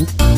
Ooh.